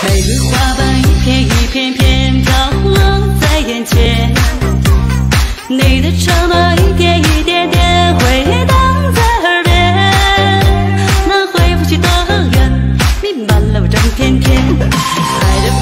玫瑰花瓣一片一片片飘落在眼前你的承诺一点一点点回荡在耳边那回不去的缘弥漫了我整片天。爱的